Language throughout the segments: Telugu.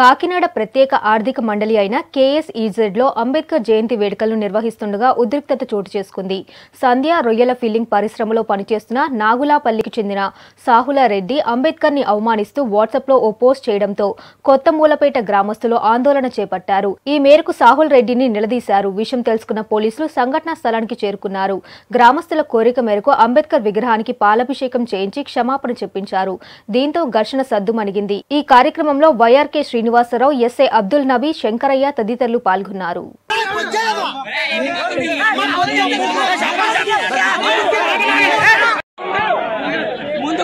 కాకినాడ ప్రత్యేక ఆర్థిక మండలి అయిన కేఎస్ఈజెడ్లో అంబేద్కర్ జయంతి వేడుకలను నిర్వహిస్తుండగా ఉద్రిక్తత చోటు చేసుకుంది. సంధ్య రొయ్యల ఫిల్లింగ్ పరిశ్రమలో పనిచేస్తున్న నాగులాపల్లికి చెందిన సాహుల రెడ్డి అంబేద్కర్ని అవమానిస్తూ వాట్సాప్లో ఓ పోస్ట్ చేయడంతో కొత్త మూలపేట గ్రామస్తులు ఆందోళన చేపట్టారు. ఈ మేరకు సాహుల్ రెడ్డిని నిలదీశారు. విషయం తెలుసుకున్న పోలీసులు సంఘటనా స్థలానికి చేరుకున్నారు. గ్రామస్తుల కోరిక మేరకు అంబేద్కర్ విగ్రహానికి పాలాభిషేకం చేయించి క్షమాపణ చెప్పించారు. దీంతో ఘర్షణ సద్దుమణిగింది. ఈ కార్యక్రమంలో వైఆర్కే శ్రీనివాసరావు ఎస్ఐ అబ్దుల్ నబీ శంకరయ్య తదితరులు పాల్గొన్నారు. ముందు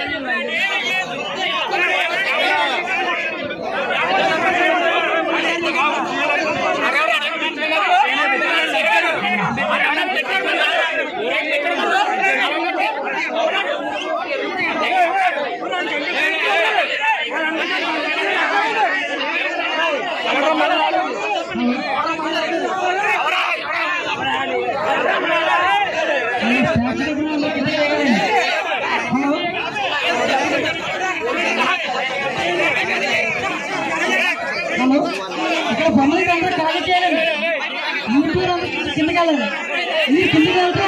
గుండ్రగా వాడు. యూట్యూబ్ కిందకి వెళ్ళండి మీరు కిందకి వెళ్తే